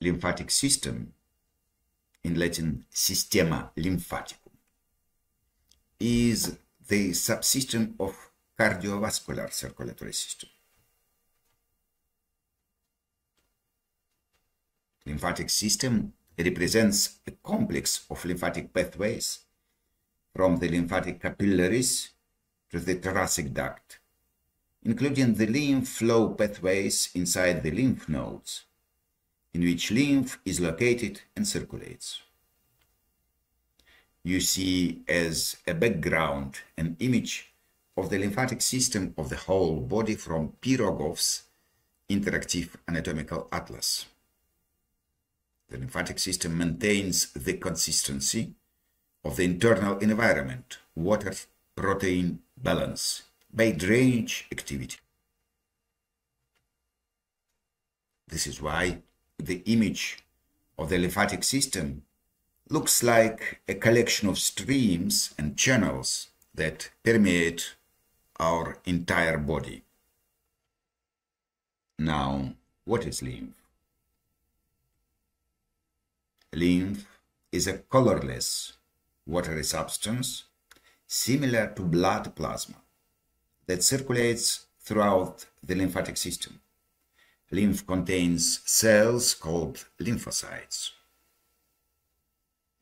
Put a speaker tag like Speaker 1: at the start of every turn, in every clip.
Speaker 1: lymphatic system, in Latin systema lymphaticum, is the subsystem of cardiovascular circulatory system. Lymphatic system represents a complex of lymphatic pathways from the lymphatic capillaries to the thoracic duct, including the lymph flow pathways inside the lymph nodes, in which lymph is located and circulates. You see as a background an image of the lymphatic system of the whole body from Pirogov's interactive anatomical atlas. The lymphatic system maintains the consistency of the internal environment, water protein balance, by drainage activity. This is why the image of the lymphatic system looks like a collection of streams and channels that permeate our entire body. Now, what is lymph? Lymph is a colorless, watery substance similar to blood plasma that circulates throughout the lymphatic system. Lymph contains cells called lymphocytes.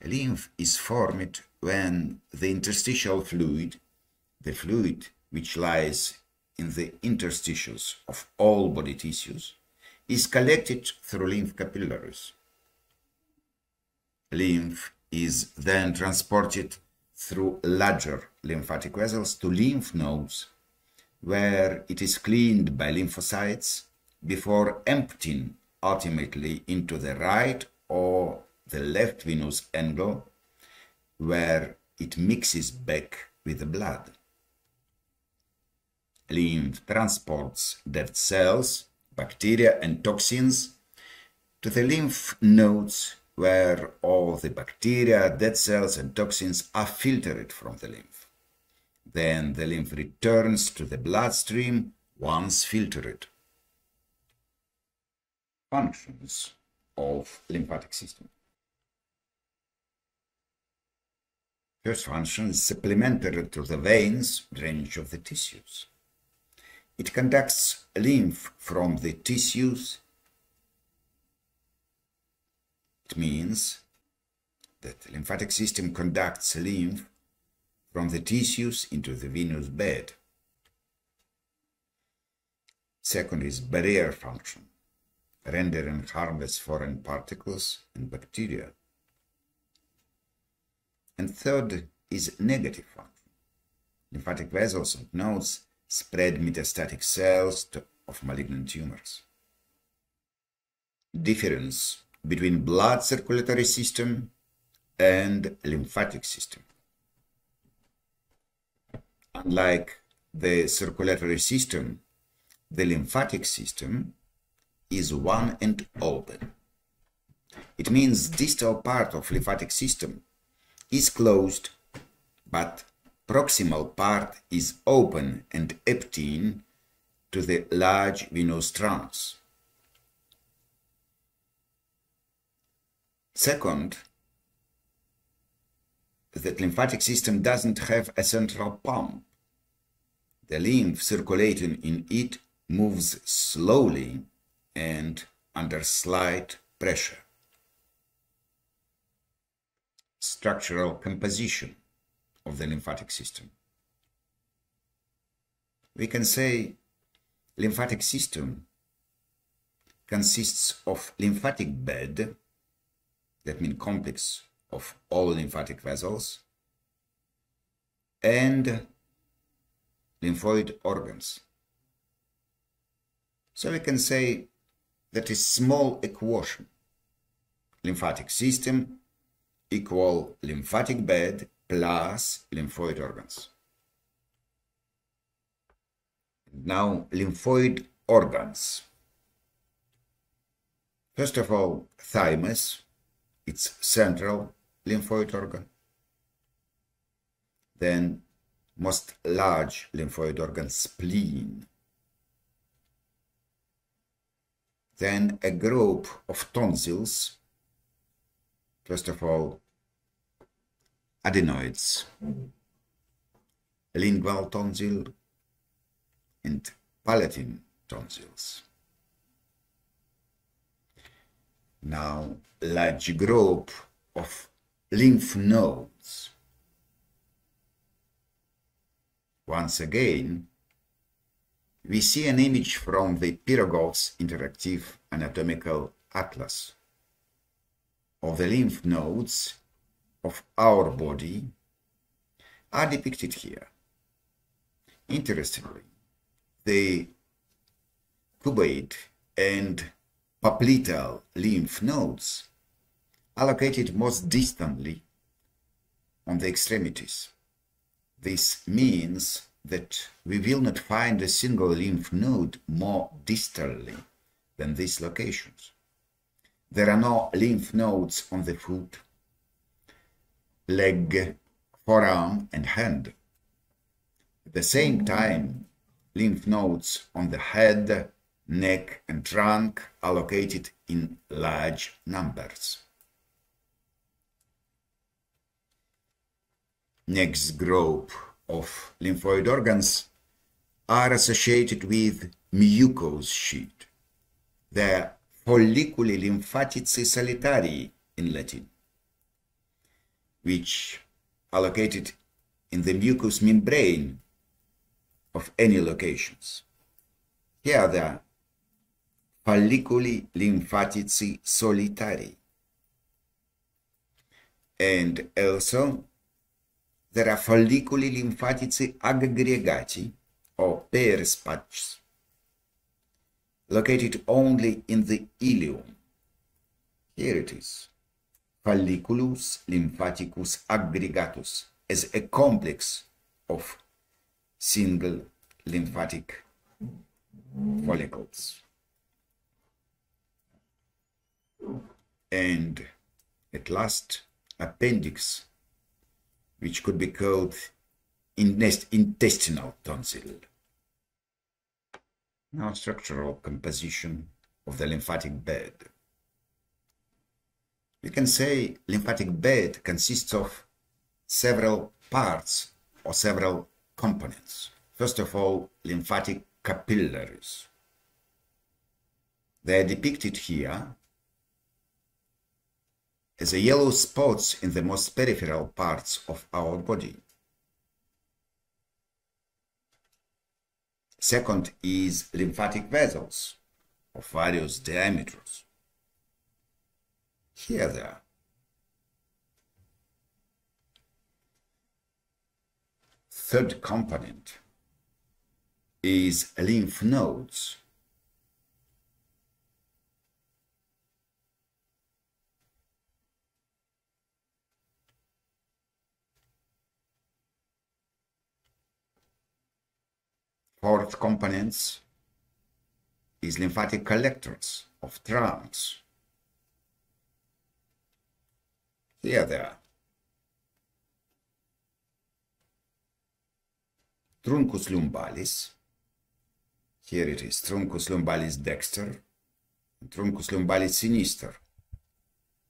Speaker 1: Lymph is formed when the interstitial fluid, the fluid which lies in the interstitials of all body tissues, is collected through lymph capillaries. Lymph is then transported through larger lymphatic vessels to lymph nodes, where it is cleaned by lymphocytes before emptying ultimately into the right or the left venous angle, where it mixes back with the blood. Lymph transports dead cells, bacteria, and toxins to the lymph nodes where all the bacteria, dead cells, and toxins are filtered from the lymph. Then the lymph returns to the bloodstream once filtered. Functions of lymphatic system. First function is supplementary to the veins, drainage of the tissues. It conducts lymph from the tissues it means that lymphatic system conducts lymph from the tissues into the venous bed. Second is barrier function, rendering harmless foreign particles and bacteria. And third is negative function. Lymphatic vessels and nodes spread metastatic cells to, of malignant tumors. Difference between blood circulatory system and lymphatic system. Unlike the circulatory system, the lymphatic system is one and open. It means distal part of lymphatic system is closed, but proximal part is open and emptying to the large venous trunks. Second, the lymphatic system doesn't have a central pump. The lymph circulating in it moves slowly and under slight pressure. Structural composition of the lymphatic system. We can say lymphatic system consists of lymphatic bed that means complex of all lymphatic vessels, and lymphoid organs. So we can say that a small equation, lymphatic system equal lymphatic bed plus lymphoid organs. Now, lymphoid organs. First of all, thymus, its central lymphoid organ. Then most large lymphoid organ, spleen. Then a group of tonsils, first of all, adenoids, lingual tonsil and palatine tonsils. Now, large group of lymph nodes. Once again, we see an image from the Pirogov's interactive anatomical atlas of the lymph nodes of our body are depicted here. Interestingly, the cubital and popliteal lymph nodes are located most distantly on the extremities. This means that we will not find a single lymph node more distally than these locations. There are no lymph nodes on the foot, leg, forearm, and hand. At the same time, lymph nodes on the head, neck, and trunk are located in large numbers. Next group of lymphoid organs are associated with mucous sheet. The folliculi lymphatici solitarii in Latin, which are located in the mucous membrane of any locations. Here are the folliculi lymphatici solitarii. And also there are folliculi lymphatici aggregati or patches located only in the ileum. Here it is. Folliculus lymphaticus aggregatus as a complex of single lymphatic follicles. And at last, appendix which could be called intestinal tonsil. Now structural composition of the lymphatic bed. We can say lymphatic bed consists of several parts or several components. First of all, lymphatic capillaries. They are depicted here as a yellow spots in the most peripheral parts of our body. Second is lymphatic vessels of various diameters. Here they are. Third component is lymph nodes Fourth components is lymphatic collectors of trunks. Here they are. Truncus lumbalis. Here it is, truncus lumbalis dexter, truncus lumbalis sinister,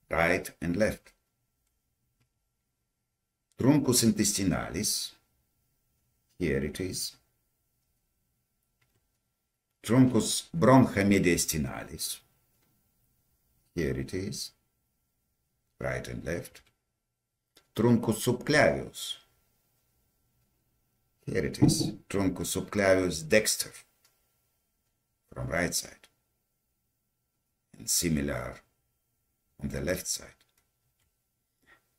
Speaker 1: right and left. Truncus intestinalis, here it is, truncus bronchomediastinalis. Here it is, right and left. Truncus subclavius. Here it is, truncus subclavius dexter, from right side. And similar on the left side.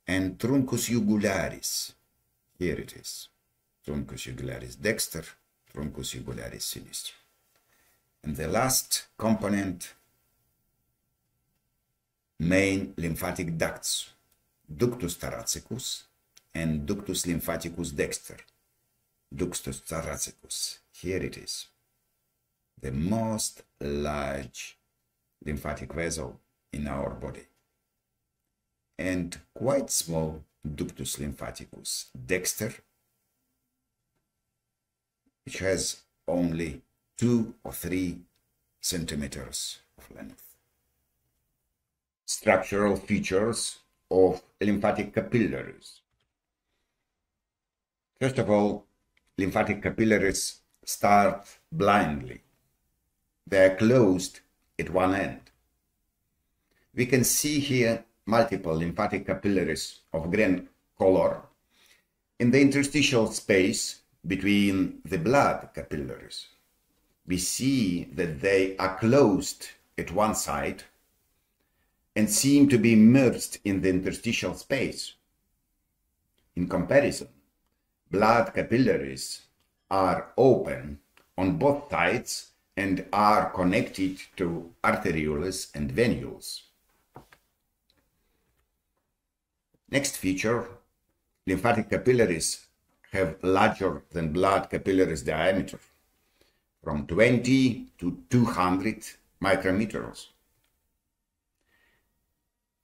Speaker 1: And truncus jugularis. Here it is, truncus jugularis dexter, truncus jugularis sinister. And the last component, main lymphatic ducts, ductus thoracicus and ductus lymphaticus dexter. Ductus thoracicus, here it is, the most large lymphatic vessel in our body. And quite small ductus lymphaticus dexter, which has only two or three centimeters of length. Structural features of lymphatic capillaries. First of all, lymphatic capillaries start blindly. They are closed at one end. We can see here multiple lymphatic capillaries of green color in the interstitial space between the blood capillaries. We see that they are closed at one side and seem to be immersed in the interstitial space. In comparison, blood capillaries are open on both sides and are connected to arterioles and venules. Next feature, lymphatic capillaries have larger than blood capillaries diameter, from 20 to 200 micrometers.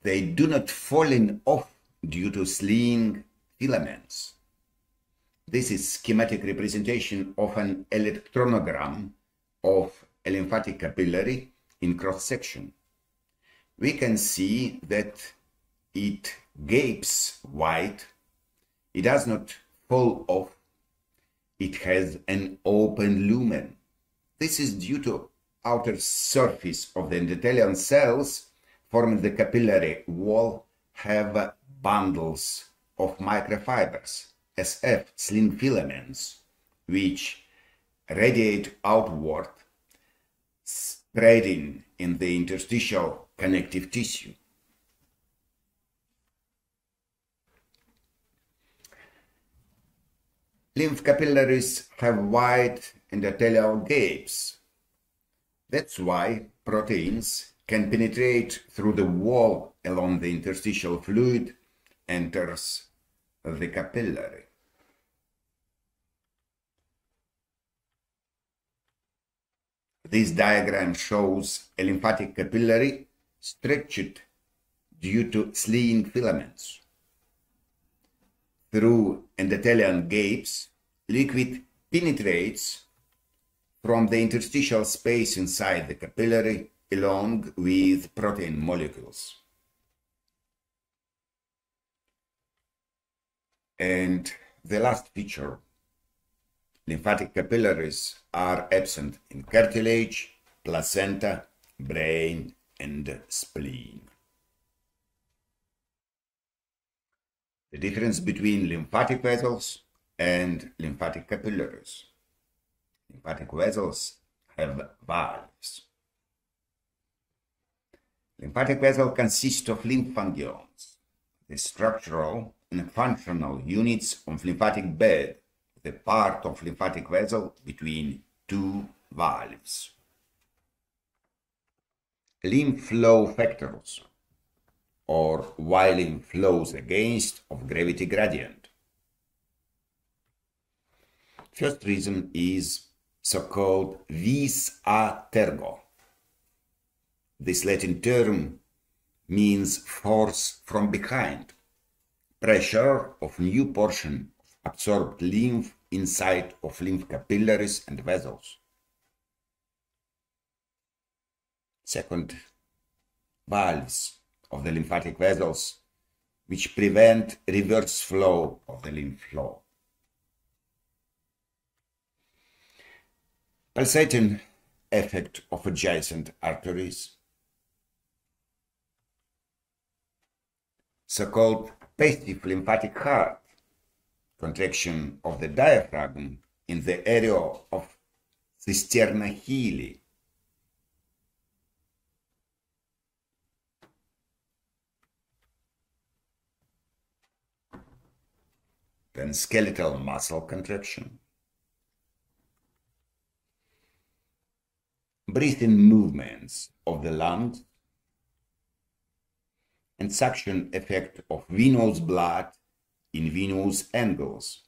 Speaker 1: They do not fall in off due to sling filaments. This is schematic representation of an electronogram of a lymphatic capillary in cross section. We can see that it gapes wide, it does not fall off, it has an open lumen. This is due to outer surface of the endothelial cells forming the capillary wall have bundles of microfibers SF sling filaments, which radiate outward, spreading in the interstitial connective tissue. Lymph capillaries have wide endothelial gapes. That's why proteins can penetrate through the wall along the interstitial fluid enters the capillary. This diagram shows a lymphatic capillary stretched due to sling filaments. Through endothelial gapes, liquid penetrates from the interstitial space inside the capillary along with protein molecules. And the last feature lymphatic capillaries are absent in cartilage, placenta, brain, and spleen. The difference between lymphatic vessels and lymphatic capillaries. Lymphatic vessels have valves. Lymphatic vessel consists of lymphangions, the structural and functional units of lymphatic bed the part of lymphatic vessel between two valves. Lymph flow factors, or why lymph flows against of gravity gradient. First reason is so-called vis a tergo. This Latin term means force from behind, pressure of new portion of absorbed lymph inside of lymph capillaries and vessels. Second, valves of the lymphatic vessels which prevent reverse flow of the lymph flow. Pulsating effect of adjacent arteries, so-called passive lymphatic heart, contraction of the diaphragm in the area of cisterna chyli. Then skeletal muscle contraction. Breathing movements of the lungs and suction effect of venous blood in venous angles.